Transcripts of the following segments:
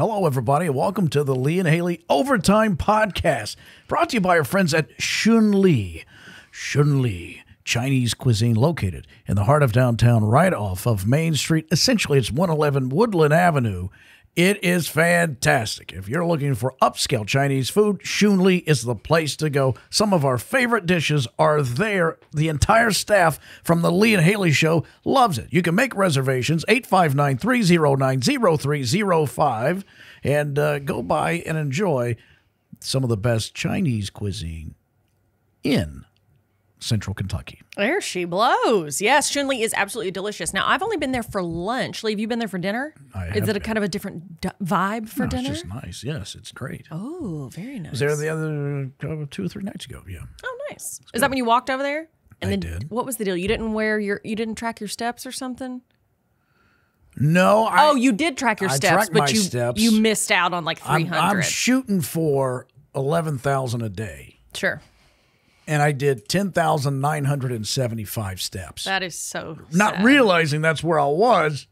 Hello, everybody, and welcome to the Lee and Hayley Overtime Podcast, brought to you by our friends at Shun Li. Shun Li, Chinese cuisine located in the heart of downtown, right off of Main Street. Essentially, it's 111 Woodland Avenue. It is fantastic. If you're looking for upscale Chinese food, Shun Li is the place to go. Some of our favorite dishes are there. The entire staff from the Lee and Hayley show loves it. You can make reservations 859 309 0305 and uh, go by and enjoy some of the best Chinese cuisine in Central Kentucky. There she blows. Yes, Shunli is absolutely delicious. Now, I've only been there for lunch. Lee, have you been there for dinner? I Is have it a been. kind of a different d- vibe for No, dinner? It's just nice. Yes, it's great. Oh, very nice. was there the other uh, two or three nights ago. Yeah. oh, nice. Is that when you walked over there? And I then did. what was the deal? You didn't wear your you didn't track your steps or something? No, I, oh, you did track your I steps, but you steps. you missed out on like I'm, 300. I'm shooting for 11,000 a day. sure. And I did 10,975 steps. That is so Not sad. realizing that's where I was.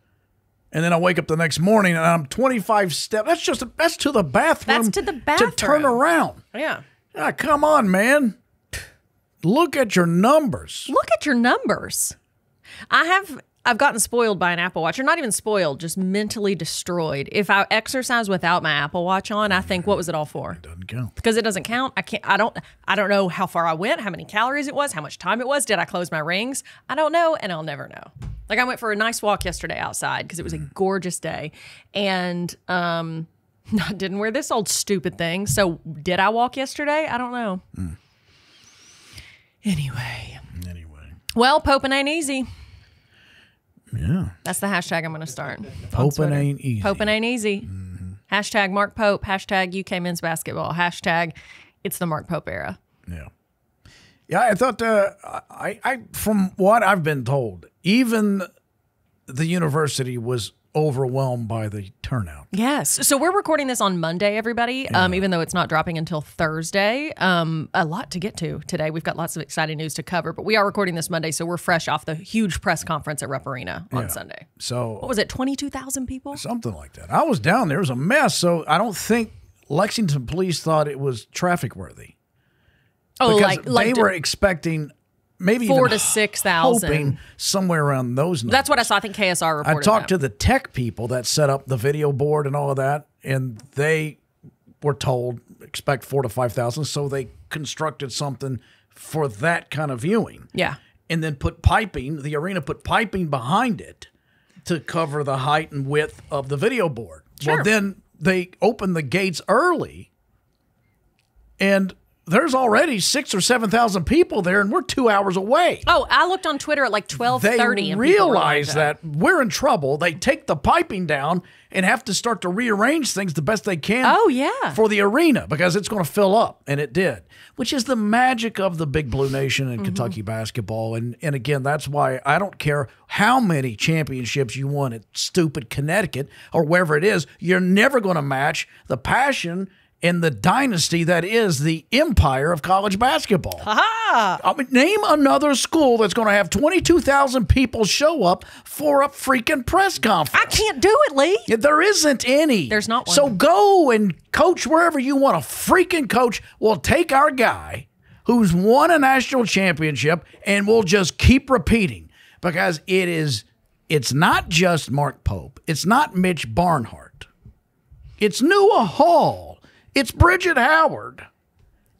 And then I wake up the next morning and I'm 25 steps. That's just, that's to the bathroom. That's to the bathroom. To turn around. Yeah. Ah, come on, man. Look at your numbers. Look at your numbers. I have I've gotten spoiled by an Apple Watch. Or not even spoiled, just mentally destroyed. If I exercise without my Apple Watch on, I think what was it all for? It doesn't count. Because it doesn't count. I can't I don't I don't know how far I went, how many calories it was, how much time it was. Did I close my rings? I don't know and I'll never know. Like I went for a nice walk yesterday outside because it was a gorgeous day. And um I didn't wear this old stupid thing. So did I walk yesterday? I don't know. Anyway. Anyway. Well, Popin ain't easy. Yeah. That's the hashtag I'm going to start. on Popin Twitter. ain't easy. Popin ain't easy. Hashtag Mark Pope. Hashtag UK men's basketball. Hashtag it's the Mark Pope era. Yeah. Yeah, I thought uh, I, I from what I've been told, even the university was overwhelmed by the turnout. Yes. So we're recording this on Monday, everybody. Um, even though it's not dropping until Thursday. Um, a lot to get to today. We've got lots of exciting news to cover, but we are recording this Monday, so we're fresh off the huge press conference at Rupp Arena on Sunday. So What was it? Twenty two thousand people. something like that. I was down there; it was a mess. So I don't think Lexington police thought it was traffic worthy Oh, because like like they were expecting maybe four to six thousand. somewhere around those numbers. That's what I saw. I think KSR reported. I talked that. to the tech people that set up the video board and all of that, and they were told expect four to five thousand. So they constructed something for that kind of viewing, Yeah. and then put piping. The arena put piping behind it to cover the height and width of the video board. Sure. Well, then they opened the gates early, and there's already six or seven thousand people there, and we're two hours away Oh, I looked on Twitter at like twelve they thirty. realize that we're in trouble. They take the piping down and have to start to rearrange things the best they can. Oh, yeah. for the arena because it's going to fill up, and it did, which is the magic of the Big Blue Nation and mm-hmm. Kentucky basketball. And and again, that's why I don't care how many championships you won at stupid Connecticut or wherever it is, you're never going to match the passion. And the dynasty that is the empire of college basketball. I mean, name another school that's going to have 22,000 people show up for a freaking press conference. I can't do it, Lee. There isn't any. There's not one. So go and coach wherever you want to freaking coach. We'll take our guy who's won a national championship and we'll just keep repeating because it is it's not just Mark Pope. It's not Mitch Barnhart. It's Nua Hall. It's Bridget Howard.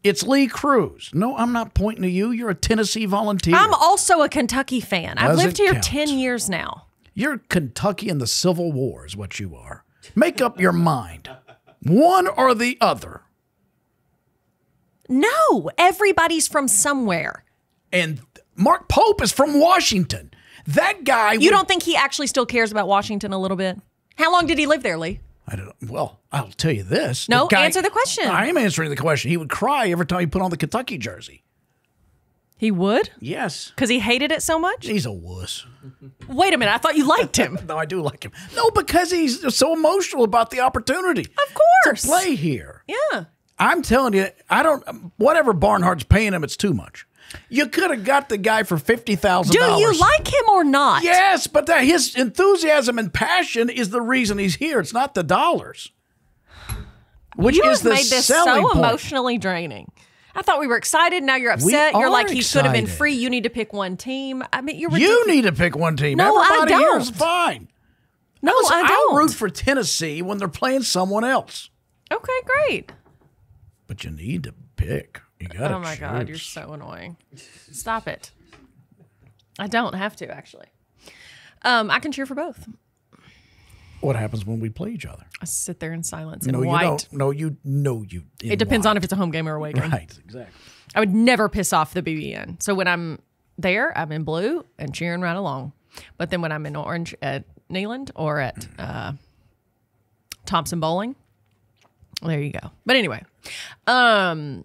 It's Lee Cruse. No, I'm not pointing to you. You're a Tennessee volunteer. I'm also a Kentucky fan. I've lived here count. 10 years now. You're Kentucky in the Civil War, is what you are. Make up your mind. One or the other. No, everybody's from somewhere. And Mark Pope is from Washington. That guy. You don't think he actually still cares about Washington a little bit? How long did he live there, Lee? I don't. Well, I'll tell you this. No, The guy- answer the question. I am answering the question. He would cry every time he put on the Kentucky jersey. He would? Yes. Because he hated it so much? He's a wuss. Wait a minute. I thought you liked him. No, I do like him. No, because he's so emotional about the opportunity. Of course. To play here. Yeah. I'm telling you, I don't. Whatever Barnhart's paying him, it's too much. You could have got the guy for fifty thousand. Do you like him or not? Yes, but that his enthusiasm and passion is the reason he's here. It's not the dollars. which You is have the made this so point. emotionally draining. I thought we were excited. Now you're upset. you're are like he should have been free. You need to pick one team. I mean, you're You need to pick one team. No, I Everybody is don't. fine. no, Listen, I I'll don't. root for Tennessee when they're playing someone else. okay, great. But you need to pick. You got Oh my god, you're so annoying. Stop it. I don't have to actually. Um, I can cheer for both. What happens when we play each other? I sit there in silence in No, white. you don't. No, you. No, you. It depends white. on if it's a home game or away game. Right. Exactly. I would never piss off the BBN. So when I'm there, I'm in blue and cheering right along. But then when I'm in orange at Neyland or at uh, Thompson Boling, there you go. But anyway, um,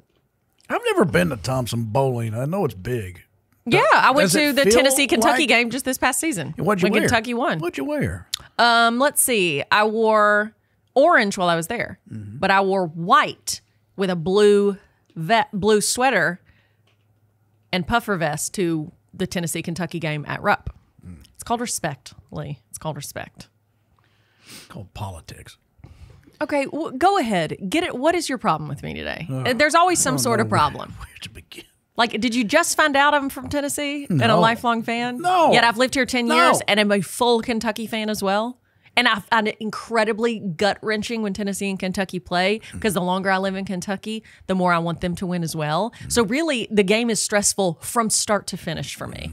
I've never been to Thompson Boling. I know it's big. yeah, I went does it to the feel Tennessee Kentucky like- game just this past season. What'd you when wear? Kentucky won. What'd you wear? Um, let's see. I wore orange while I was there, Mm-hmm. but I wore white with a blue vet, blue sweater and puffer vest to the Tennessee Kentucky game at Rupp. Mm. It's called respect, Lee. It's called respect. It's called politics. Okay, w- go ahead. Get it. What is your problem with me today? Uh, There's always some sort of problem. Where to begin? Like, did you just find out I'm from Tennessee and a lifelong fan? No. Yet I've lived here 10 No. years and I'm a full Kentucky fan as well. And I find it incredibly gut wrenching when Tennessee and Kentucky play because the longer I live in Kentucky, the more I want them to win as well. So, really, the game is stressful from start to finish for me.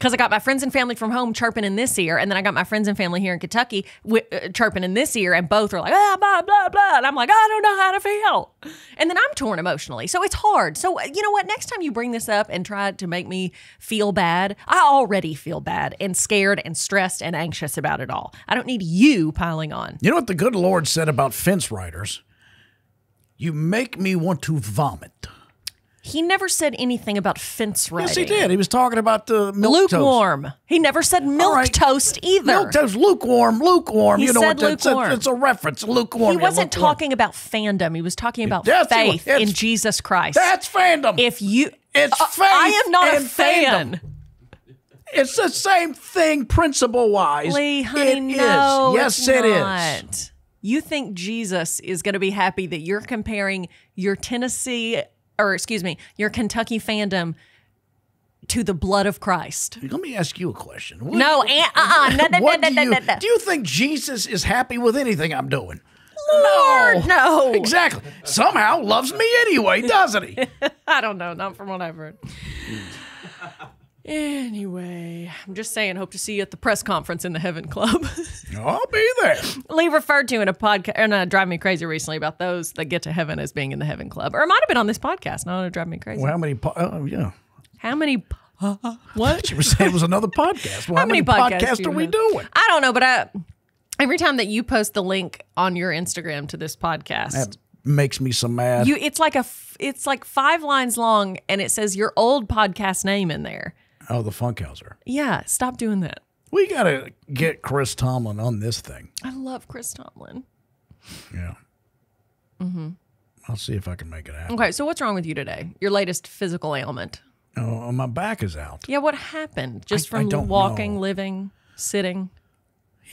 Because I got my friends and family from home chirping in this ear, and then I got my friends and family here in Kentucky wi- uh, chirping in this ear, and both are like, ah, blah, blah, blah. And I'm like, I don't know how to feel. And then I'm torn emotionally. So it's hard. So, uh, you know what? Next time you bring this up and try to make me feel bad, I already feel bad and scared and stressed and anxious about it all. I don't need you piling on. You know what the good Lord said about fence riders? You make me want to vomit. He never said anything about fence riding. Yes, he did. He was talking about the milk toast. Lukewarm. He never said milk right. toast either. Milk toast, lukewarm, lukewarm. He you know said what? Lukewarm. It's a reference. Lukewarm. He yeah, wasn't lukewarm. talking about fandom. He was talking about That's faith in Jesus Christ. That's fandom. if you, It's Uh, faith I am not a fan. fandom. it's the same thing, principle wise. Lee, honey, It is. no, Yes, it's it is. not. You think Jesus is going to be happy that you're comparing your Tennessee, or excuse me, your Kentucky fandom to the blood of Christ? Let me ask you a question. What- No, and, uh-uh, no, no, no, what no, do, no, you, no, no. do you think Jesus is happy with anything I'm doing? Lord, no. Exactly. Somehow loves me anyway, doesn't he? I don't know, not from what I've heard. Hmm. Anyway, I'm just saying, hope to see you at the press conference in the Heaven Club. I'll be there. Lee referred to in a podcast, and uh, Drive Me Crazy recently about those that get to heaven as being in the Heaven Club. Or it might have been on this podcast. No, to Drive Me Crazy. Well, how many? Po- oh, yeah. How many? what? You were saying it was another podcast. Well, how, many many, podcasts podcasts are we doing? I don't know, but I, every time that you post the link on your Instagram to this podcast, That makes me so mad. you it's like a it's like five lines long, and it says your old podcast name in there. Oh, the Funkhauser. Yeah, stop doing that. We got to get Chris Tomlin on this thing. I love Chris Tomlin. Yeah. Mm-hmm. I'll see if I can make it happen. Okay, so what's wrong with you today? Your latest physical ailment? Oh, my back is out. Yeah, what happened? Just I- I from don't walking, know. living, sitting?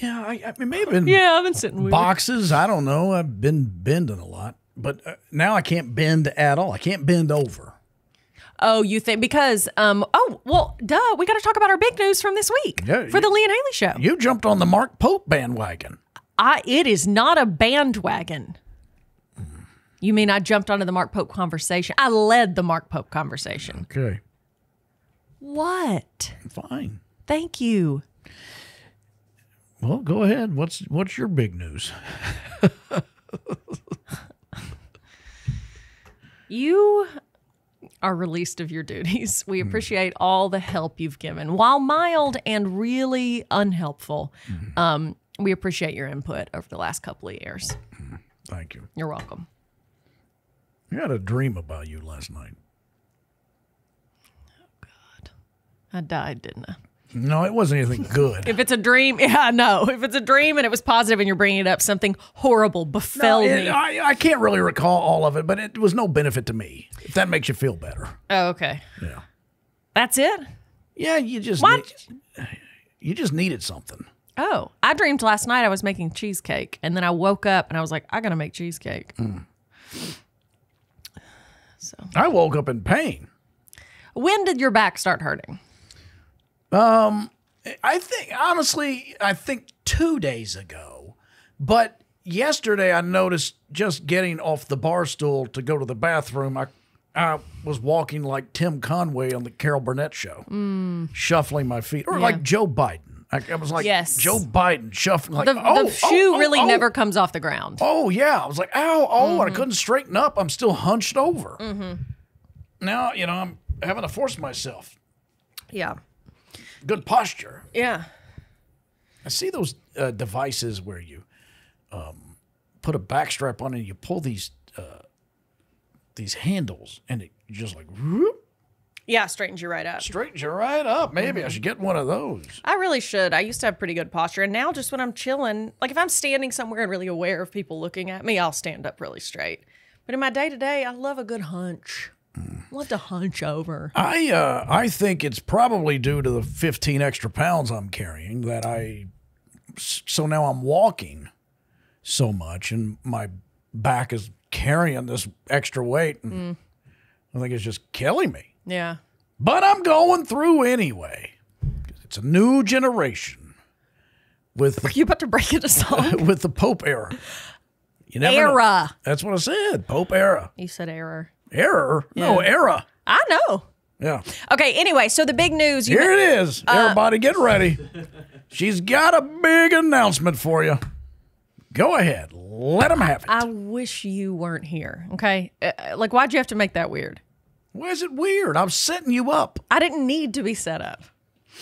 Yeah, I, I mean, maybe in Yeah, I've been sitting weird. boxes. I don't know. I've been bending a lot, but uh, now I can't bend at all. I can't bend over. Oh, you think because um oh well duh we got to talk about our big news from this week Yeah, for you- the Lee and Hayley show. You jumped on the Mark Pope bandwagon. I it is not a bandwagon. You mean I jumped onto the Mark Pope conversation? I led the Mark Pope conversation. Okay, What? fine. Thank you. Well, go ahead. What's what's your big news? You are released of your duties. We hmm. appreciate all the help you've given. While mild and really unhelpful, mm-hmm. um, we appreciate your input over the last couple of years. Mm-hmm. Thank you. You're welcome. I had a dream about you last night. Oh, God. I died, didn't I? No, it wasn't anything good. If it's a dream, yeah, I know. If it's a dream and it was positive and you're bringing it up, something horrible befell It- me. I, I can't really recall all of it, but it was no benefit to me. If that makes you feel better. oh, okay. Yeah. That's it? Yeah, you just What? need- you just needed something. Oh, I dreamed last night I was making cheesecake, and then I woke up and I was like, I gotta make cheesecake. Hmm. So, I woke up in pain. when did your back start hurting? Um, I think honestly, I think two days ago. But yesterday, I noticed just getting off the bar stool to go to the bathroom. I I was walking like Tim Conway on the Carol Burnett show, shuffling my feet, or like Joe Biden. I, I was like Yes. Joe Biden shuffling. Like, The, oh, the shoe oh, oh, really oh. never comes off the ground. Oh yeah, I was like, ow, oh, and I mm-hmm. couldn't straighten up. I'm still hunched over. Mm-hmm. Now you know I'm having to force myself. Yeah. Good posture. Yeah. I see those uh, devices where you um, put a backstrap on and you pull these uh, these handles and it just like whoop, Yeah, straightens you right up. straightens you right up. Maybe I should get one of those. I really should. I used to have pretty good posture. And now, just when I'm chilling, like if I'm standing somewhere and really aware of people looking at me, I'll stand up really straight. But in my day to day, I love a good hunch. Love to hunch over. I uh, I think it's probably due to the 15 extra pounds I'm carrying that I so now I'm walking so much and my back is carrying this extra weight and I think it's just killing me. Yeah. But I'm going through anyway. It's a new generation with the, You about to break into song? with the Pope era. You never know. Era. That's what I said. Pope era. You said error. Error? No, era. I know. Yeah. Okay. Anyway, so the big news. Here it is. Uh, Everybody get ready. She's got a big announcement for you. Go ahead. Let them have it. I wish you weren't here. Okay. Uh, like, why'd you have to make that weird? Why is it weird? I'm setting you up. I didn't need to be set up.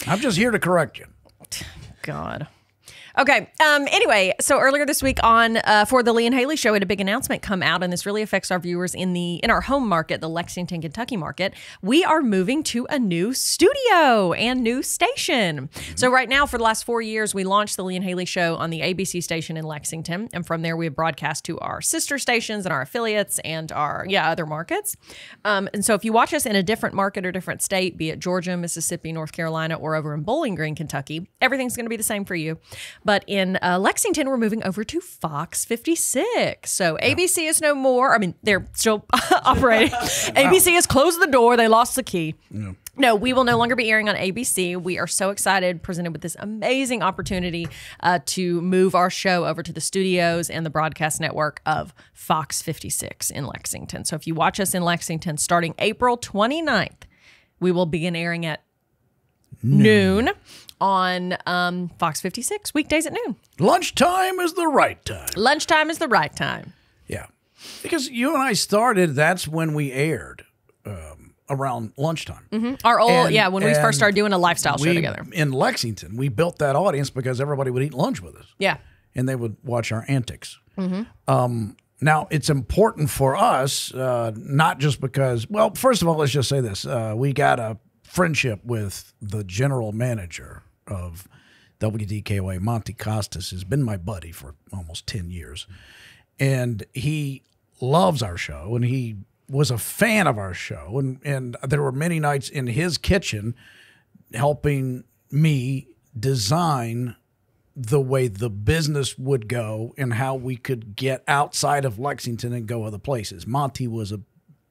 I'm just here to correct you. God. Okay. Um. Anyway, so earlier this week on uh, for the Lee and Hayley show, we had a big announcement come out, and this really affects our viewers in the in our home market, the Lexington, Kentucky market. We are moving to a new studio and new station. So right now, for the last four years, we launched the Lee and Haley show on the ABC station in Lexington, and from there we have broadcast to our sister stations and our affiliates and our yeah other markets. Um. And so if you watch us in a different market or different state, be it Georgia, Mississippi, North Carolina, or over in Bowling Green, Kentucky, everything's going to be the same for you. But in uh, Lexington, we're moving over to Fox 56. So ABC is no more. I mean, they're still operating. ABC has closed the door. They lost the key. No, we will no longer be airing on ABC. We are so excited, presented with this amazing opportunity uh, to move our show over to the studios and the broadcast network of Fox 56 in Lexington. So if you watch us in Lexington starting April 29th, we will begin airing at noon on um, Fox 56, weekdays at noon. Lunchtime is the right time. Lunchtime is the right time. Yeah. Because you and I started, that's when we aired um, around lunchtime. Our old, And- yeah, when we first started doing a lifestyle show together. in Lexington, we built that audience because everybody would eat lunch with us Yeah. and they would watch our antics. Mm-hmm. Um, now, it's important for us, uh, not just because, well, first of all, let's just say this. Uh, we got a friendship with the general manager of WDKY, Monty Costas, has been my buddy for almost 10 years. And he loves our show and he was a fan of our show. And, and there were many nights in his kitchen helping me design the way the business would go and how we could get outside of Lexington and go other places. Monty was a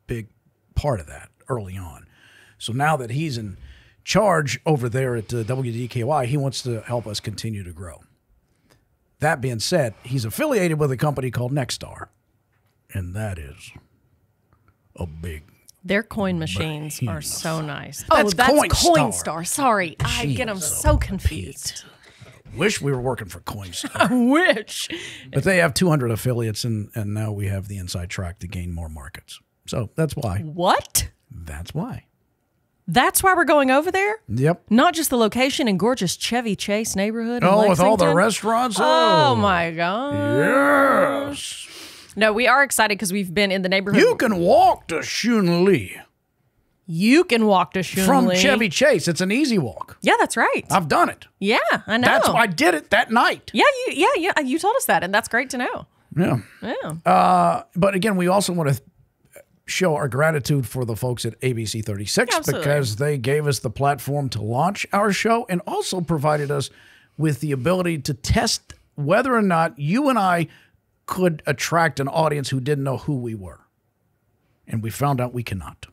big part of that early on. So now that he's in charge over there at uh, WDKY, he wants to help us continue to grow. That being said, he's affiliated with a company called Nexstar, and that is a big. Their coin machines are so nice. That's oh, that's Coinstar. Coinstar. Sorry, I get them so confused. Wish we were working for Coinstar, Which? but they have 200 affiliates, and and now we have the inside track to gain more markets. So that's why. What? That's why. That's why we're going over there? Yep. Not just the location in gorgeous Chevy Chase neighborhood. Oh, with all the restaurants. Oh, oh. my god! Yes. No, we are excited because we've been in the neighborhood. You can walk to Shun Lee You can walk to Shun from Chevy Chase. It's an easy walk. Yeah, that's right. I've done it. yeah, I know. That's why I did it that night. Yeah, you. Yeah, yeah. You told us that, and that's great to know. Yeah. Yeah. Uh, but again, we also want to show our gratitude for the folks at ABC 36 Absolutely. because they gave us the platform to launch our show and also provided us with the ability to test whether or not you and I could attract an audience who didn't know who we were. And we found out we cannot.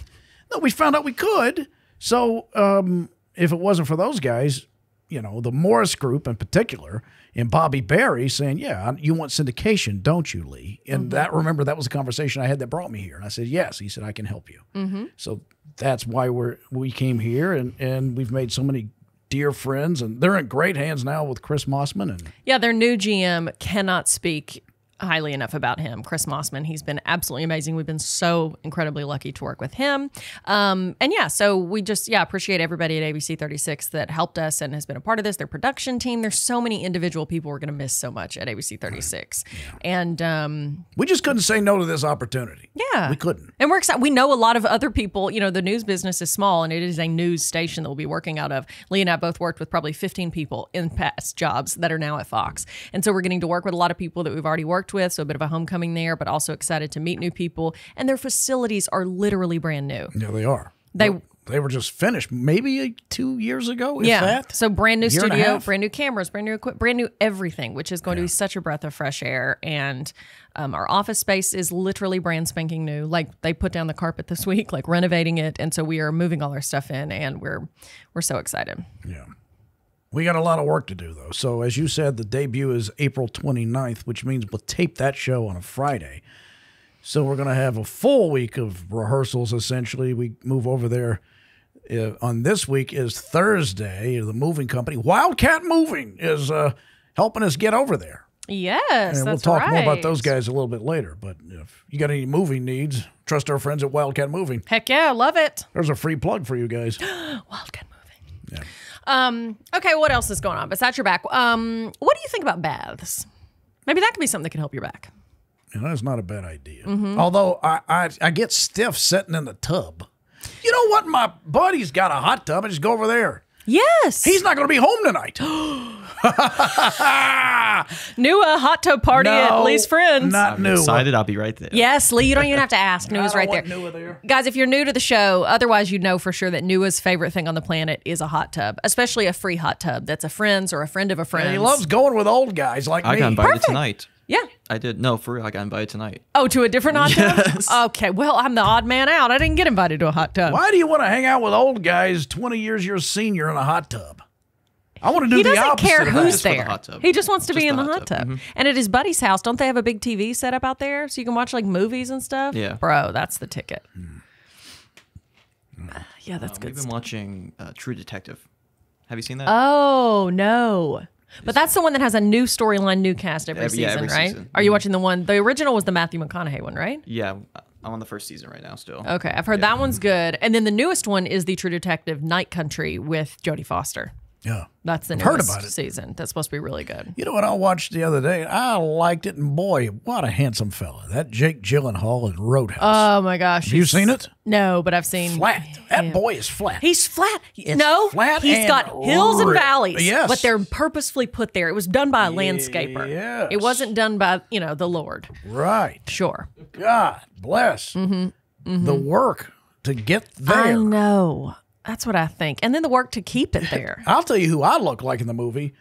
no, we found out we could. So um, if it wasn't for those guys, you know, the Morris Group in particular, and Bobby Barry saying, "Yeah, you want syndication, don't you, Lee?" And mm-hmm. that remember that was a conversation I had that brought me here. And I said, "Yes." He said, "I can help you." Mm-hmm. So that's why we're we came here, and and we've made so many dear friends, and they're in great hands now with Chris Mossman and Yeah, their new GM cannot speak highly enough about him, Chris Mossman. He's been absolutely amazing. We've been so incredibly lucky to work with him. Um, and yeah, so we just yeah appreciate everybody at ABC 36 that helped us and has been a part of this. Their production team. There's so many individual people we're going to miss so much at ABC 36, and um, we just couldn't say no to this opportunity. yeah, we couldn't. and we're excited. We know a lot of other people. You know, the news business is small, and it is a news station that we'll be working out of. Lee and I both worked with probably 15 people in past jobs that are now at Fox, and so we're getting to work with a lot of people that we've already worked with. So a bit of a homecoming there, but also excited to meet new people. And their facilities are literally brand new. Yeah, they are. They They were just finished maybe two years ago. Yeah. that. So brand new studio, brand new cameras, brand new equipment, brand new everything, which is going to be such a breath of fresh air. And um, our office space is literally brand spanking new. Like they put down the carpet this week, like renovating it, and so we are moving all our stuff in, and we're we're so excited. Yeah. We got a lot of work to do, though. So, as you said, the debut is April 29th, which means we'll tape that show on a Friday. So, we're going to have a full week of rehearsals, essentially. We move over there uh, on this week is Thursday. The moving company, Wildcat Moving, is uh, helping us get over there. Yes, And we'll talk more about those guys a little bit later. But if you got any moving needs, trust our friends at Wildcat Moving. Heck yeah, love it. There's a free plug for you guys. Wildcat moving. Um, okay, what else is going on besides your back? Um, what do you think about baths? Maybe that could be something that could help your back. That's not a bad idea. Mm-hmm. Although I, I I get stiff sitting in the tub. You know what? My buddy's got a hot tub. I just go over there. Yes. He's not going to be home tonight. new uh, hot tub party at Lee's friends. Not I'm new. excited. I'll be right there. Yes, Lee, you don't even have to ask. I Nua's right there. There. Guys, if you're new to the show, otherwise you'd know for sure that Nua's favorite thing on the planet is a hot tub, especially a free hot tub that's a friend's or a friend of a friend's. And he loves going with old guys like I me. got invited Perfect. tonight. Yeah. I did. No, for real. I got invited tonight. Oh, to a different hot Yes. tub? Okay. Well, I'm the odd man out. I didn't get invited to a hot tub. Why do you want to hang out with old guys 20 years your senior in a hot tub? I want to do He the doesn't opposite care of who's that. Just for the there. hot tub. He just wants to be Just in the the hot hot tub. tub. Mhm. And at his buddy's house, don't they have a big TV set up out there so you can watch like movies and stuff? Yeah. Bro, that's the ticket. Yeah, that's good. We've good. been stuff. watching uh, True Detective. Have you seen that? Oh no. But that's the one that has a new storyline, new cast every Every- yeah, season, every right? season. Are you Mhm. watching the one? The original was the Matthew McConaughey one, right? yeah, I'm on the first season right now still. Okay, I've heard that one's good. And then the newest one is the True Detective Night Country with Jodie Foster. Yeah. That's the newest heard about it. season. That's supposed to be really good. You know what I watched the other day? I liked it, and boy, what a handsome fella. That Jake Gyllenhaal in Roadhouse. Oh my gosh. Have you seen it? No, but I've seen Flat. That boy is flat. He's flat. no, flat he's got hills and valleys. Yes. but they're purposefully put there. It was done by a landscaper. Yes. It wasn't done by you know the Lord. right. Sure. God bless the work to get Mm-hmm. I know. That's what I think. And then the work to keep it there. I'll tell you who I look like in the movie.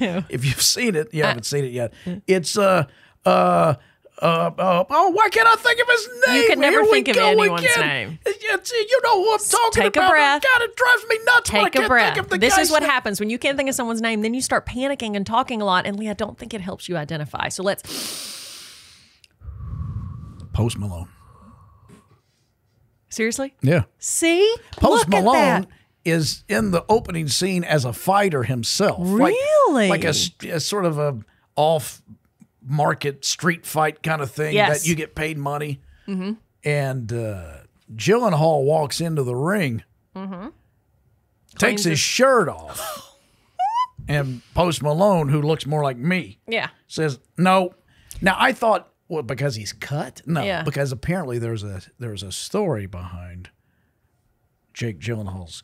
if you've seen it, you haven't seen it yet. It's uh uh. Uh, uh, oh, why can't I think of his name? You can never Here think of anyone's again. name. It's- you know who I'm talking take a about. breath. God, it drives me nuts Take a breath. think of the This is what name. happens when you can't think of someone's name. Then you start panicking and talking a lot. And Lee, I don't think it helps you identify. So let's. Post Malone. Seriously? Yeah. See? Post Look at Malone that. is in the opening scene as a fighter himself. Like- Really? Like, a, s- a sort of a off market street fight kind of thing Yes. that you get paid money. And uh, Gyllenhaal walks into the ring, takes Cleans his his- shirt off, and Post Malone, who looks more like me, Yeah. says no. Now I thought, well, because he's cut? No, Yeah. because apparently there's a there's a story behind Jake Gyllenhaal's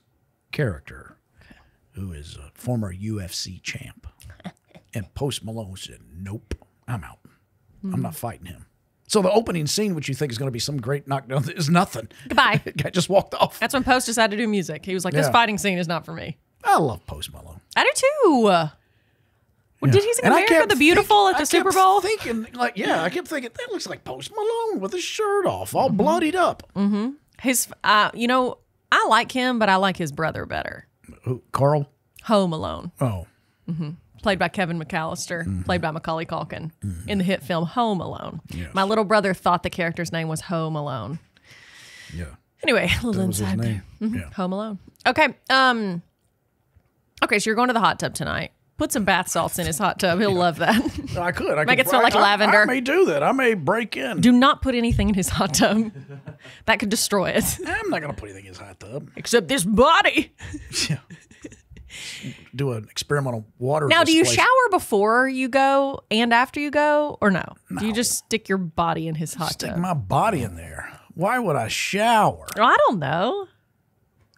character, who is a former UFC champ, and Post Malone said, "Nope, I'm out. I'm hmm. not fighting him." So the opening scene, which you think is going to be some great knockdown, is nothing. Goodbye. Guy just walked off. That's when Post decided to do music. He was like, this Yeah. fighting scene is not for me. I love Post Malone. I do too. Well, Did he sing And America the Beautiful think- at the I Super kept Bowl? Thinking like, yeah, I kept thinking that looks like Post Malone with his shirt off, all Mm-hmm. bloodied up. Mm -hmm. His, uh, you know, I like him, but I like his brother better. Who, Carl? Home Alone, Oh, Mm -hmm. played by Kevin McAllister, Mm-hmm. played by Macaulay Culkin in the hit film Home Alone. My little brother thought the character's name was Home Alone. yeah, Anyway, a little that inside there. Yeah. Home Alone. Okay. Um. Okay, so you're going to the hot tub tonight. Put some bath salts in his hot tub. He'll love that. I could. I Make could, it smell like I- lavender. I may do that. I may break in. Do not put anything in his hot tub. That could destroy it. I'm not gonna put anything in his hot tub. Except this body. Yeah. Do an experimental water. Now, do you shower before you go and after you go, or no? Do you just stick your body in his hot Stick tub? Stick my body in there. Why would I shower? I don't know.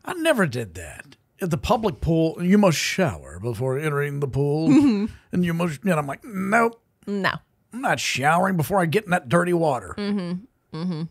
I never did that. At the public pool, you must shower before entering the pool, Mm-hmm. and you must. And I'm like, nope, No. I'm not showering before I get in that dirty water. Mm-hmm. Mm-hmm.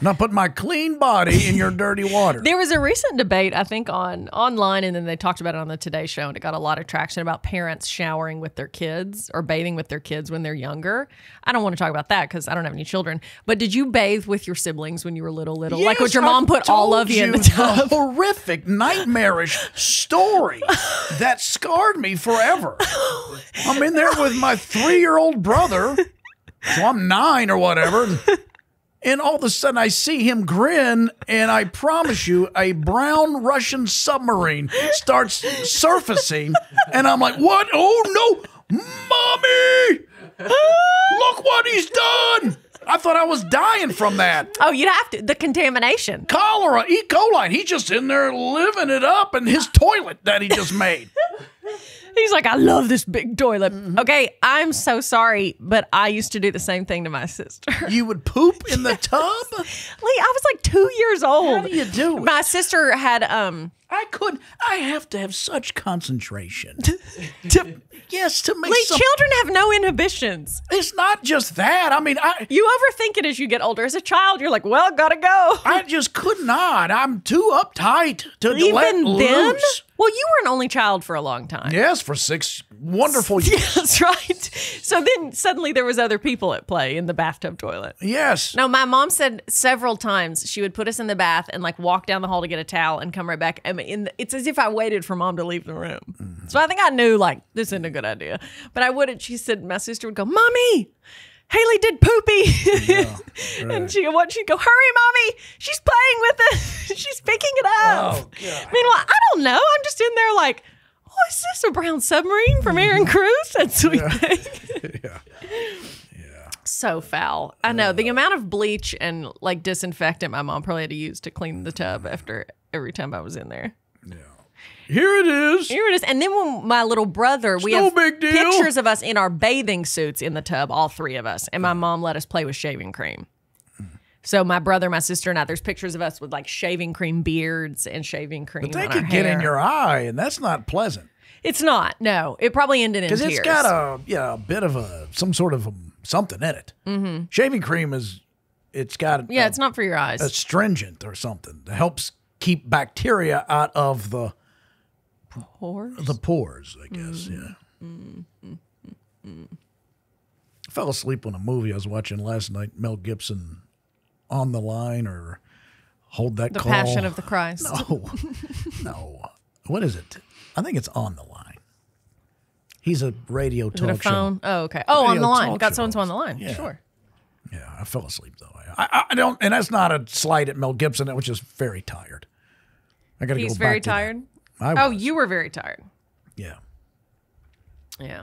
Not put my clean body in your dirty water. There was a recent debate, I think, on online, and then they talked about it on the Today Show, and it got a lot of traction about parents showering with their kids or bathing with their kids when they're younger. I don't want to talk about that because I don't have any children. But did you bathe with your siblings when you were little, little? like, would your mom put all of you in the you tub? horrific, nightmarish story that scarred me forever. I'm in there with my three year old brother. So I'm nine or whatever. And, all of a sudden I see him grin, and I promise you, a brown Russian submarine starts surfacing. And I'm like, what? Oh no, mommy! Look what he's done! I thought I was dying from that Oh, you'd have to. The contamination. cholera, E. coli. He's just in there living it up in his toilet that he just made. He's like, I love this big toilet. Mm-hmm. Okay, I'm so sorry, but I used to do the same thing to my sister. You would poop in the tub? Lee, I was like two years old. How do you do it? My sister had um I could. I have to have such concentration. to yes, to make Lee, some. children have no inhibitions. It's not just that. I mean, I You overthink it as you get older. As a child, you're like, well, gotta go. I just could not. I'm too uptight to let Even then? loose. Well, you were an only child for a long time. Yes, for six wonderful years. That's right. So then suddenly there was other people at play in the bathtub toilet. Yes. No, my mom said several times she would put us in the bath and like walk down the hall to get a towel and come right back. I mean, the, it's as if I waited for mom to leave the room. Mm-hmm. So I think I knew like this isn't a good idea. But I wouldn't. She said my sister would go, "Mommy, Hayley did poopy," and she what she'd go, "Hurry, mommy, she's playing with it. she's picking it up." Oh. Meanwhile, I don't know. I'm just in there like. Oh, is this a brown submarine from mm-hmm. Aaron Cruise? That sweet thing. Yeah. so foul. I know the amount of bleach and like disinfectant my mom probably had to use to clean the tub after every time I was in there. Here it is. Here it is. And then when my little brother, we no have pictures of us in our bathing suits in the tub, all three of us, and my mom let us play with shaving cream. So my brother, my sister, and I, there's pictures of us with like shaving cream beards and shaving cream. They on could get in your eye, and that's not pleasant. It's not. No, it probably ended in tears. because it's got a yeah a bit of a some sort of a, something in it. Mm-hmm. Shaving cream is it's got yeah, a, it's not for your eyes. astringent or something that helps keep bacteria out of the Pores. the pores. I guess Mm-hmm. yeah. I fell asleep on a movie I was watching last night. Mel Gibson on the line or hold that The call. Passion of the Christ. No, no. What is it? I think it's on the line. He's a radio Is talk show. phone? Oh, okay. Oh, on the line. Got so and so on the line. Yeah. Sure. Yeah, I fell asleep though. I, I, I don't, and that's not a slight at Mel Gibson. I was just very tired. I got to go. He's very tired. I Oh, was. you were very tired. Yeah. Yeah.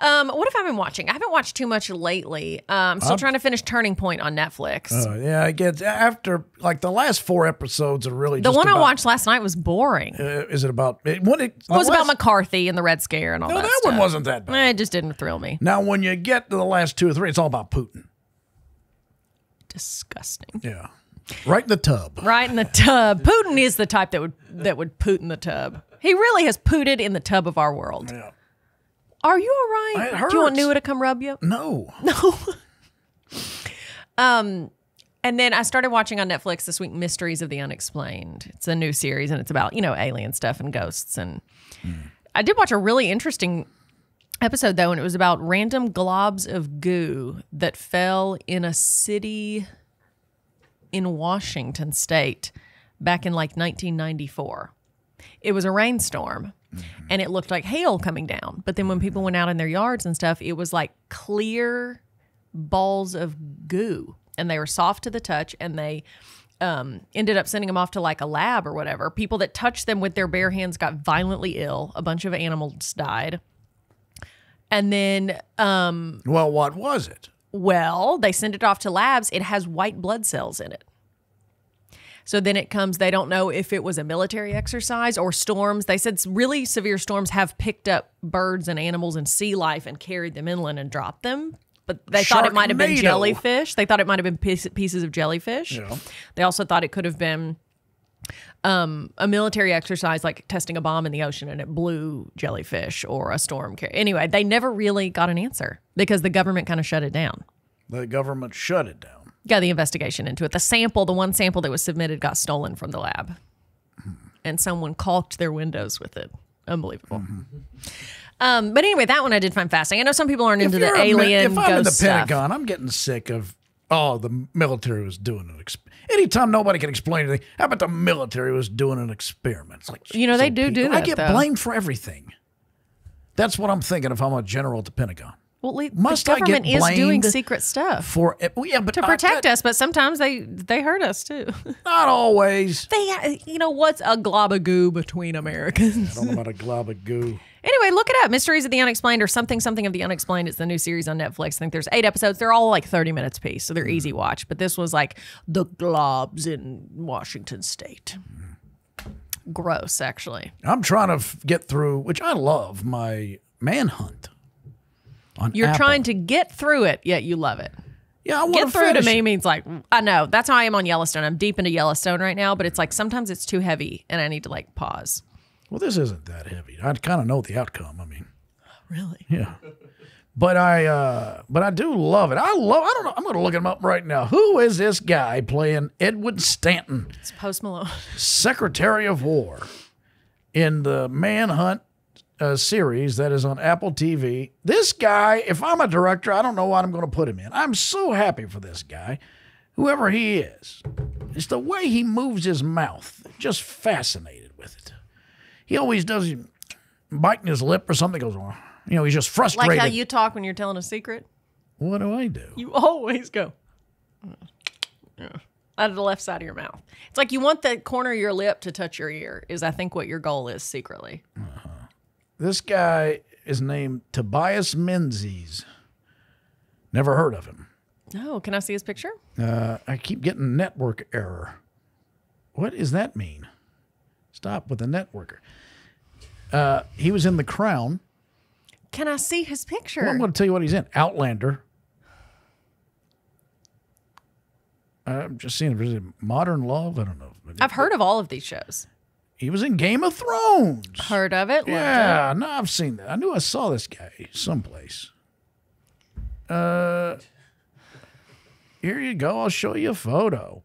Um, what have I been watching? I haven't watched too much lately. Um, I'm still trying to finish Turning Point on Netflix. Uh, yeah, I get after like the last four episodes are really the one I watched last night was boring. Uh, is it about it? What it, it was the about McCarthy and the Red Scare and all No, that. that one wasn't that bad. Eh, It just didn't thrill me. Now, when you get to the last two or three, it's all about Putin. Disgusting. Yeah, right in the tub. Right in the tub. Putin is the type that would that would poot in the tub. He really has pooted in the tub of our world. Yeah. Are you all right? It Do you want hurts. Nua to come rub you? No. No. um, and then I started watching on Netflix this week Mysteries of the Unexplained. It's a new series and it's about, you know, alien stuff and ghosts and I did watch a really interesting episode though, and it was about random globs of goo that fell in a city in Washington state back in like 1994. It was a rainstorm and it looked like hail coming down. But then when people went out in their yards and stuff, it was like clear balls of goo and they were soft to the touch and they um, ended up sending them off to like a lab or whatever. People that touched them with their bare hands got violently ill. A bunch of animals died. And then, um, Well, what was it? Well, they send it off to labs. It has white blood cells in it. So then it comes, they don't know if it was a military exercise or storms. They said really severe storms have picked up birds and animals and sea life and carried them inland and dropped them. But they thought it might have been jellyfish. They thought it might have been pieces of jellyfish. Yeah. They also thought it could have been um, a military exercise, like testing a bomb in the ocean and it blew jellyfish or a storm. Car- anyway, they never really got an answer because the government kind of shut it down The government shut it down. got the investigation into it. The sample, the one sample that was submitted, got stolen from the lab, and someone caulked their windows with it. Unbelievable. Mm-hmm. Um, but anyway, that one I did find fascinating. I know some people aren't into the you're a mi- if I'm in the ghost stuff. Pentagon, I'm getting sick of oh the military was doing an exp- anytime nobody can explain anything. How about the military was doing an experiment? It's like You know, they do do that. I get though. blamed for everything. That's what I'm thinking if I'm a general at the Pentagon. Well, le- Must the I government is doing secret stuff For well, yeah, but to I- protect that- us, but sometimes they they hurt us too. Not always. they, uh, you know, what's a glob of goo between Americans? I don't know about a glob of goo. Anyway, look it up. Mysteries of the Unexplained or something something of the Unexplained. It's the new series on Netflix. I think there's eight episodes. They're all like 30 minutes piece, so they're mm-hmm. easy watch. But this was like the globs in Washington State. Mm-hmm. Gross, actually. I'm trying to f- get through, which I love, my manhunt. On You're Apple. trying to get through it, yet you love it. yeah, I want Get to through to me it. means like I know that's how I am on Yellowstone. I'm deep into Yellowstone right now, but it's like sometimes it's too heavy and I need to like pause. Well, this isn't that heavy. I kind of know the outcome. I mean, Really? yeah. But I, uh, but I do love it. I love. I don't know. I'm going to look him up right now. Who is this guy playing Edward Stanton, It's Post Malone. Secretary of War, in the Manhunt uh, series that is on Apple TV? This guy. If I'm a director, I don't know what I'm going to put him in. I'm so happy for this guy, whoever he is. It's the way he moves his mouth. Just fascinated with it. He always does. He biting his lip or something goes on. You know, he's just frustrated. Like how you talk when you're telling a secret. what do I do? You always go Yeah. out of the left side of your mouth. It's like you want the corner of your lip to touch your ear. Is I think what your goal is secretly. This guy is named Tobias Menzies. Never heard of him. No, can I see his picture? Uh, I keep getting network error. What does that mean? Stop with the networker. Uh, he was in The Crown. Can I see his picture? Well, I'm going to tell you what he's in. Outlander. I'm just seeing if there's Modern Love. I don't know. I've heard of all of these shows. He was in Game of Thrones. Heard of it? loved it. Yeah, no, I've seen that. I knew I saw this guy someplace. Uh, here you go. I'll show you a photo.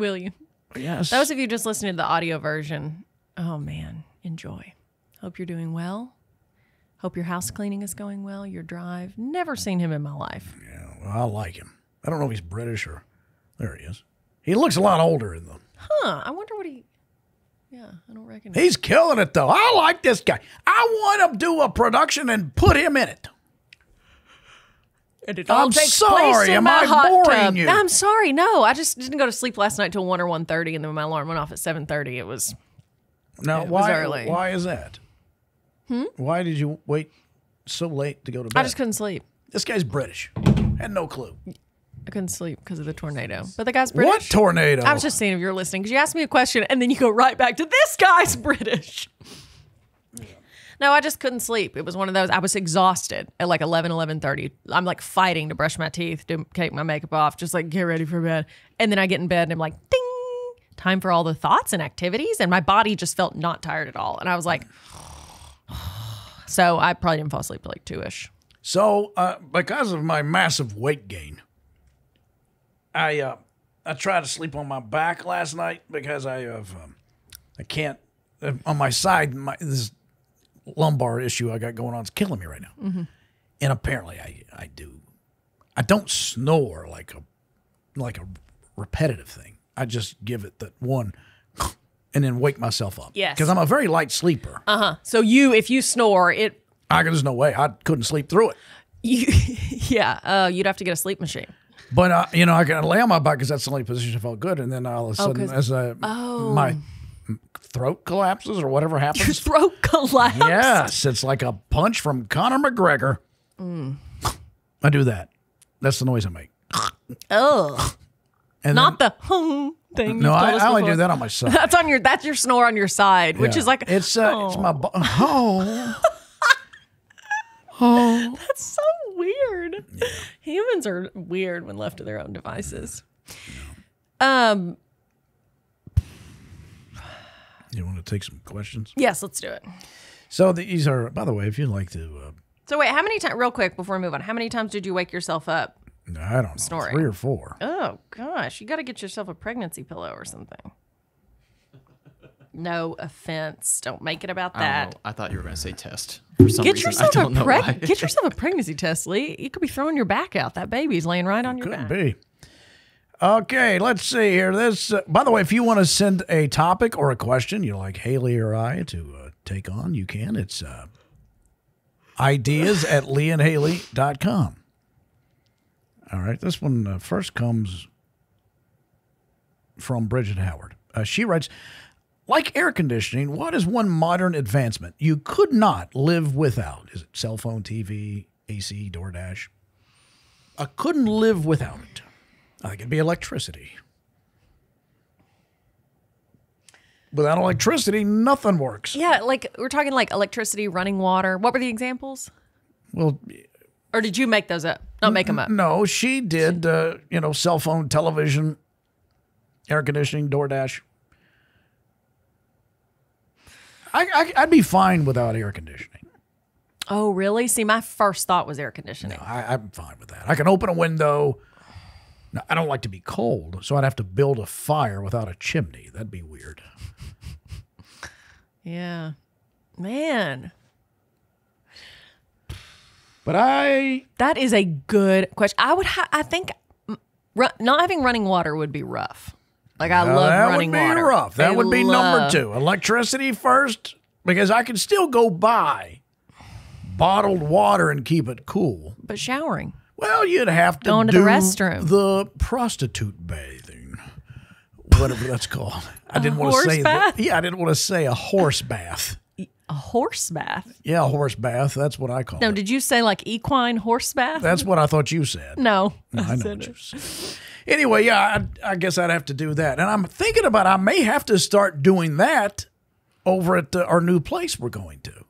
Will you? Yes. Those of you just listening to the audio version, oh man, enjoy. Hope you're doing well. Hope your house cleaning is going well. Your drive. Never seen him in my life. yeah, well, I like him. I don't know if he's British or. There he is. He looks a lot older in them. Huh. I wonder what he. Yeah, I don't recognize. He's killing it though. I like this guy. I want to do a production and put him in it. And it all I'm takes sorry, place in am my I hot boring tub. you? I'm sorry. No, I just didn't go to sleep last night till one or 1.30, and then when my alarm went off at seven thirty, it was Now, It was why? early. Why is that? Hmm? Why did you wait so late to go to bed? I just couldn't sleep. This guy's British. Had no clue. I couldn't sleep because of the tornado. But the guy's British. What tornado? I was just saying if you're listening because you asked me a question and then you go right back to this guy's British. No, I just couldn't sleep. It was one of those. I was exhausted at like 11, 11.30. I'm like fighting to brush my teeth, to take my makeup off, just like get ready for bed. And then I get in bed and I'm like, ding, time for all the thoughts and activities. And my body just felt not tired at all. And I was like, so I probably didn't fall asleep like two ish. So, uh, because of my massive weight gain, I uh, I tried to sleep on my back last night because I have um, I can't uh, on my side, my this lumbar issue I got going on is killing me right now. Mm-hmm. And apparently, I I do. I don't snore like a like a repetitive thing. I just give it that one, and then wake myself up. Yes. because I'm a very light sleeper. Uh huh. So you, if you snore, it, I there's no way I couldn't sleep through it. you, yeah, uh, you'd have to get a sleep machine. But uh, you know, I can lay on my back because that's the only position I felt good, and then all of a sudden, 'cause- as I, Oh. my throat collapses or whatever Your happens. throat collapsed. yes, it's like a punch from Conor McGregor. Mm. I do that. That's the noise I make. Oh, And Not the hum thing. no, I, I only do that on my side. That's on your. That's your snore on your side, which is like it's uh, it's my bo- oh That's so weird. Humans are weird when left to their own devices. Um. You want to take some questions? Yes, let's do it. So these are, by the way, if you'd like to, uh, So wait, how many times? Real quick before we move on, how many times did you wake yourself up? I don't know, Snoring. three or four. Oh gosh, you got to get yourself a pregnancy pillow or something. No offense. Don't make it about that. know. I thought you were going to say test for some Get reason. yourself I don't a know preg- why. get yourself a pregnancy test, Lee. You could be throwing your back out. That baby's laying right on your Could back. be. Okay, let's see here. This, uh, by the way, if you want to send a topic or a question you'd like Hayley or I to uh, take on, you can. It's uh, ideas at leeandhaley.com. All right, this one uh, first comes from Bridget Howard. Uh, she writes, like air conditioning, what is one modern advancement you could not live without? Is it cell phone, TV, AC, DoorDash? I couldn't live without it. I think it'd be electricity. Without electricity, nothing works. Yeah, like we're talking like electricity, running water. What were the examples? Well, Or did you make those up? Not make them up. no, she did, uh, you know, cell phone, television, air conditioning, DoorDash. I, I, I'd be fine without air conditioning. Oh, really? See, my first thought was air conditioning. I, I'm fine with that. I can open a window. Now, I don't like to be cold, so I'd have to build a fire without a chimney. That'd be weird. Yeah. Man, But I that is a good question. I would ha- I think ru- not having running water would be rough. Like I Now, love that running would be water. rough. That I would be number two. Electricity first, because I can still go buy bottled water and keep it cool. But showering. Well, you'd have to Going to the restroom. the prostitute bathing, whatever that's called. I didn't want to say bath? that. Yeah, I didn't want to say a horse bath. A horse bath. Yeah, a horse bath. That's what I call No, it. did you say like equine horse bath? That's what I thought you said. no. I know what you said. Anyway, yeah, I, I guess I'd have to do that. And I'm thinking about I may have to start doing that over at uh, our new place we're going to.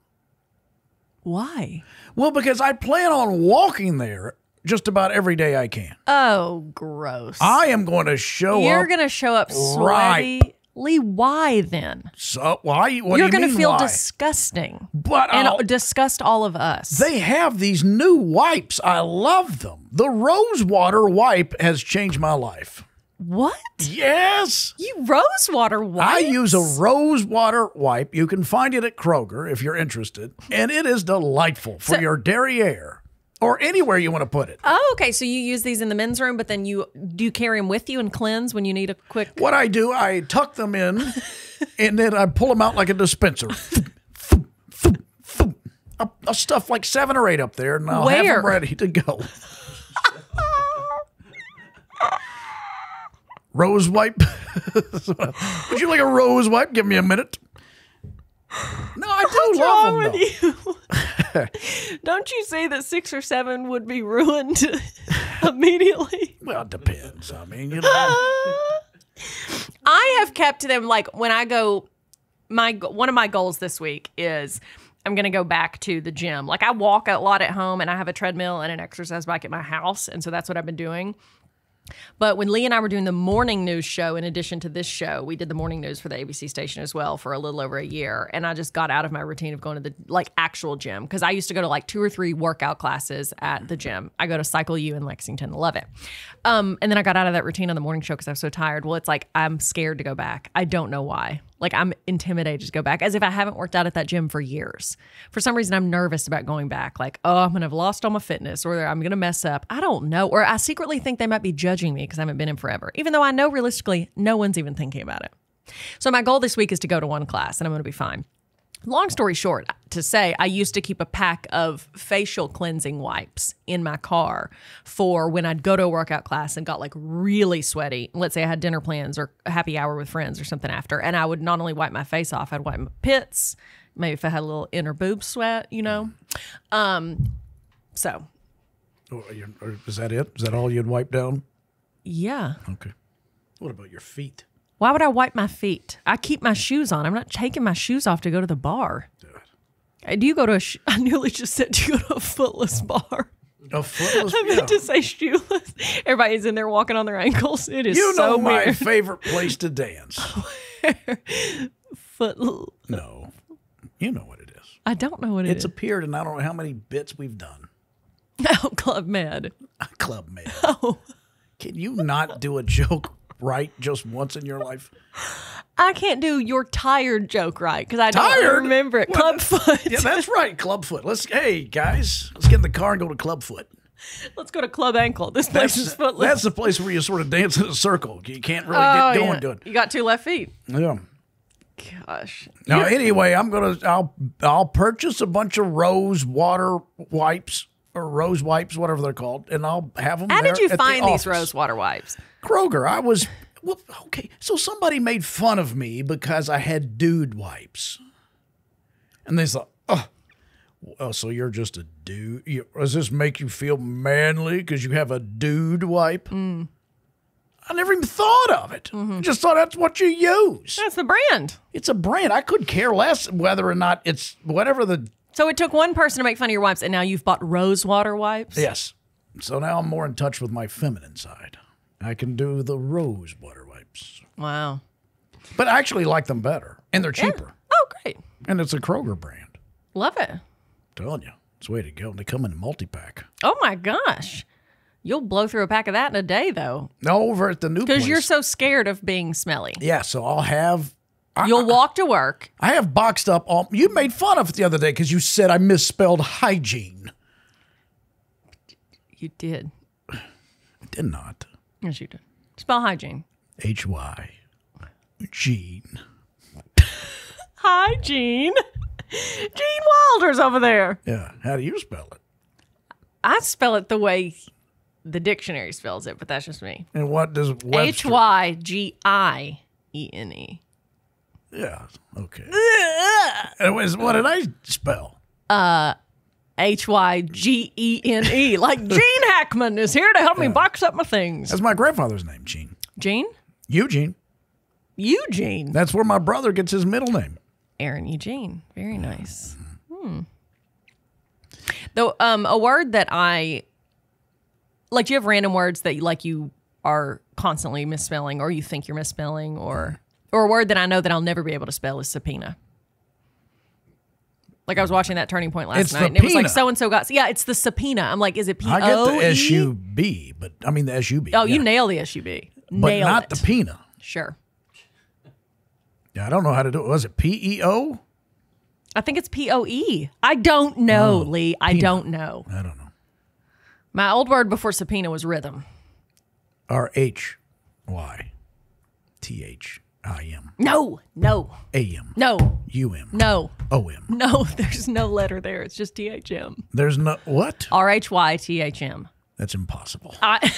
Why? Well, because I plan on walking there just about every day I can. Oh, gross. I am going to show up. You're up. gonna show up sweaty. Lee, why then? so why? What You're you gonna mean feel why? disgusting. But And I'll- disgust all of us. they have these new wipes. I love them. The rose water wipe has changed my life. what? Yes. You rose water wipes? I use a rose water wipe. You can find it at Kroger if you're interested, and it is delightful for So- your derriere or anywhere you want to put it. Oh, okay. So you use these in the men's room, but then you do you carry them with you and cleanse when you need a quick. What I do, I tuck them in, and then I pull them out like a dispenser. I'll, I'll stuff like seven or eight up there, and I'll have them ready to go. rose wipe. Would you like a rose wipe? Give me a minute. No, I do love them. though. you? Don't you say that six or seven would be ruined immediately? Well, it depends. I mean, you know. I have kept them like when I go. My one of my goals this week is I'm going to go back to the gym. Like I walk a lot at home, and I have a treadmill and an exercise bike at my house, and so that's what I've been doing. But when Lee and I were doing the morning news show, in addition to this show, we did the morning news for the ABC station as well for a little over a year. And I just got out of my routine of going to the like actual gym because I used to go to like two or three workout classes at the gym. I go to Cycle U in Lexington, love it. Um, and then I got out of that routine on the morning show because I was so tired. Well, it's like I'm scared to go back. I don't know why. Like I'm intimidated to go back, as if I haven't worked out at that gym for years. For some reason, I'm nervous about going back. Like, oh, I'm gonna have lost all my fitness, or I'm gonna mess up. I don't know, or I secretly think they might be judging me because I haven't been in forever, even though I know realistically no one's even thinking about it. So my goal this week is to go to one class, and I'm gonna be fine. Long story short, to say, I used to keep a pack of facial cleansing wipes in my car for when I'd go to a workout class and got like really sweaty. Let's say I had dinner plans or a happy hour with friends or something after, and I would not only wipe my face off, I'd wipe my pits, maybe if I had a little inner boob sweat, you know. Um, so Oh, you- Is that it? Is that all you'd wipe down? yeah. Okay. What about your feet? Why would I wipe my feet? I keep my shoes on. I'm not taking my shoes off to go to the bar. Uh, Do you go to a? I nearly just said, do you go to a footless bar? A footless. I yeah. meant to say shoeless. Everybody's in there walking on their ankles. It is You know so my weird. favorite place to dance. Foot. No, you know what it is. I don't know what it It's is. appeared and I don't know how many bits we've done. oh, Club Med. Club Med. Oh. Can you not do a joke right just once in your life? I can't do your tired joke right because I don't Tired? remember it. What? Clubfoot. Yeah, that's right. Clubfoot. Let's hey guys, let's get in the car and go to Clubfoot. Let's go to Club Ankle. This place is That's, footless. that's the place where you sort of dance in a circle. You can't really oh, get going yeah. to it. You got two left feet. Yeah. Gosh. Now, anyway, I'm gonna I'll I'll purchase a bunch of rose water wipes or rose wipes, whatever they're called, and I'll have them. How did you at the find these rose water wipes? Kroger? I was well, okay. So somebody made fun of me because I had dude wipes, and they thought, oh, well, so you're just a dude. You, does this make you feel manly because you have a dude wipe? Mm. I never even thought of it. Mm-hmm. Just thought that's what you use. That's the brand. It's a brand. I could care less whether or not it's whatever the So it took one person to make fun of your wipes, and now you've bought rose water wipes. yes. So now I'm more in touch with my feminine side. I can do the rose water wipes, Wow. but I actually like them better, and they're cheaper, Oh, great. and it's a Kroger brand. Love it. I'm telling you, it's the way to go. They come in a multi pack. Oh my gosh. You'll blow through a pack of that in a day, though, No, over at the new because you're so scared of being smelly. yeah. So I'll have. I, You'll walk to work. I have boxed up all. You made fun of it the other day because you said I misspelled hygiene. You did. I did not. Yes, you did. Spell hygiene. H Y. Gene. Hi, Gene. Gene Wilder's over there. Yeah. How do you spell it? I spell it the way the dictionary spells it, but that's just me. And what does H? Y G I E N E. Yeah. Okay. Anyways, what did I spell? Uh H Y G E N E. Like Gene Hackman is here to help me box up my things. That's my grandfather's name, Gene. Gene? Eugene. Eugene. That's where my brother gets his middle name. Aaron Eugene. Very nice. Hmm. Though um a word that I like do you have random words that you like you are constantly misspelling or you think you're misspelling or or a word that I know that I'll never be able to spell is subpoena. Like I was watching that turning point last It's night and it was like so and so got yeah, it's the subpoena. I'm like, is it P I get O the E? S U B, but I mean the S U B. Oh, you nail the S U B. but Nail not it. the Pina. Sure. Yeah, I don't know how to do it. Was it P E O? I think it's P O E. I don't know, oh, Lee. I don't know. I don't know. My old word before subpoena was rhythm. R H Y T H I M No, no, A M no, U M no, O M. no. There's no letter there. It's just T H M. There's no what? R H Y T H M. That's impossible. I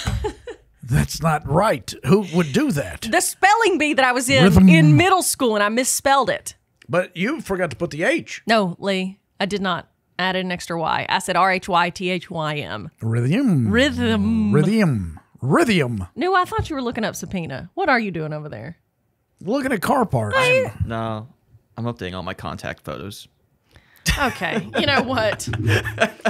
That's not right. Who would do that? the spelling bee that I was in Rhythm. in middle school and I misspelled it. But you forgot to put the H. No, Lee, I did not add an extra Y. I said R H Y T H Y M. Rhythm. Rhythm. Rhythm. Rhythm. No, I thought you were looking up subpoena. What are you doing over there? Looking at car parts. No, I'm updating all my contact photos. Okay, you know what?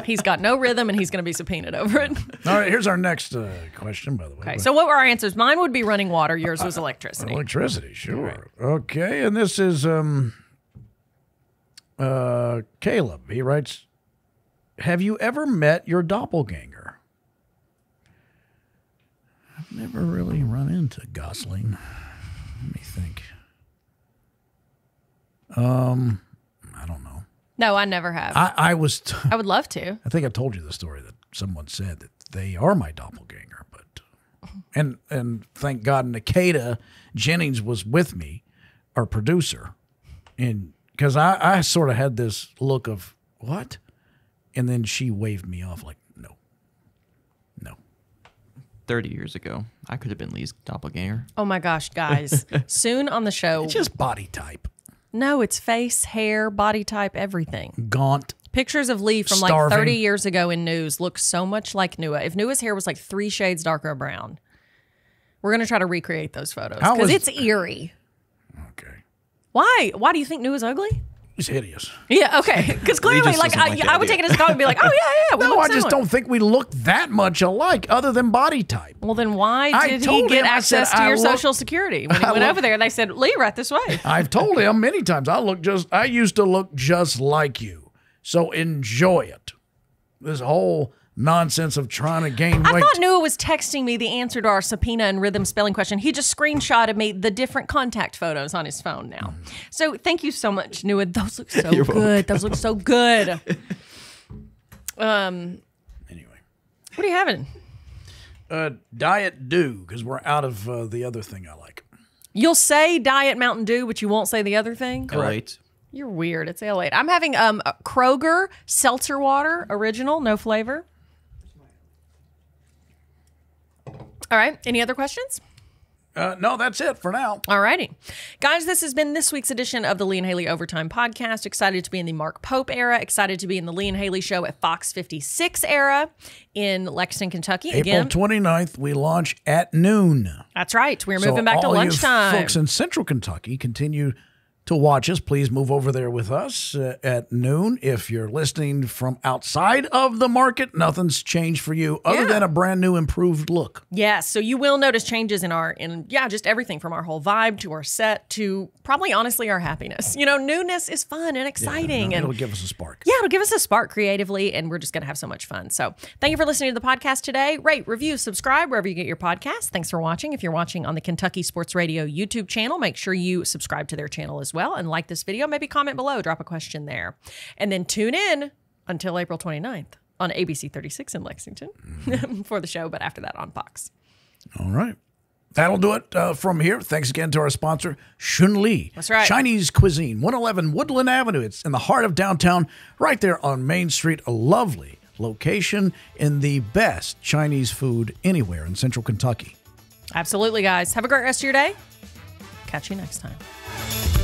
He's got no rhythm and he's going to be subpoenaed over it. All right, here's our next uh, question, by the way. Okay, so what were our answers? Mine would be running water. Yours was electricity. Electricity, sure. Okay, and this is um uh Caleb. He writes, "Have you ever met your doppelganger?" I've never really run into Gosling. Let me think. Um, I don't know. No, I never have. I, I, I was. T- would love to. I think I told you the story that someone said that they are my doppelganger, but and and thank God Nikita Jennings was with me, our producer, and because I I sort of had this look of what, and then she waved me off like. 30 years ago, I could have been Lee's doppelganger. Oh my gosh, guys. Soon on the show. It's just body type, no, it's face, hair, body type, everything. gaunt. Pictures of Lee from like Starving. 30 years ago in news look so much like Nua. If Nua's hair was like three shades darker brown, we're going to try to recreate those photos How because was- it's eerie. Okay, Why? Why do you think Nua's ugly? He's hideous. Yeah, okay. Because clearly, like, I, like I would take it as a comment and be like, oh, yeah, yeah. We No, I just similar. don't think we look that much alike, other than body type. Well, then why I did he get him, I said, access to I your look- social security when he I went look- over there? And they said, Lee, right this way. I've told him many times I look just I used to look just like you. So enjoy it. This whole nonsense of trying to gain I weight. thought Nua was texting me the answer to our subpoena and rhythm spelling question. He just screenshotted me the different contact photos on his phone now. So thank you so much, Nua. Those look so You're welcome. good. Those look so good. Um, anyway, what are you having? uh, diet do because we're out of uh, the other thing I like. You'll say Diet Mountain Dew, but you won't say the other thing. Right. You're weird. It's L8. I'm having um a Kroger seltzer water, original, no flavor. All right. Any other questions? Uh, no, that's it for now. All righty. Guys, this has been this week's edition of the Lee and Hayley Overtime Podcast. Excited to be in the Mark Pope era. Excited to be in the Lee and Hayley Show at Fox 56 era in Lexington, Kentucky. April Again, 29th, we launch at noon. that's right. We're So moving back to lunchtime. folks in Central Kentucky continue to watch us. Please move over there with us uh, at noon. If you're listening from outside of the market, nothing's changed for you other Yeah. than a brand new improved look. Yes, so you will notice changes in our in yeah, just everything from our whole vibe to our set to probably honestly our happiness. You know, newness is fun and exciting and It'll give us a spark. yeah, it'll give us a spark creatively, and we're just going to have so much fun. So, thank you for listening to the podcast today. Rate, review, subscribe wherever you get your podcast. Thanks for watching. If you're watching on the Kentucky Sports Radio YouTube channel, make sure you subscribe to their channel as well and like this video. Maybe comment below, drop a question there. And then tune in until April 29th on ABC 36 in Lexington for the show, but after that on Fox. All right. That'll do it uh, from here. Thanks again to our sponsor, Shun Li. That's right. Chinese Cuisine, 111 Woodland Avenue. It's in the heart of downtown, right there on Main Street. A lovely location in the best Chinese food anywhere in central Kentucky. Absolutely, guys. Have a great rest of your day. Catch you next time.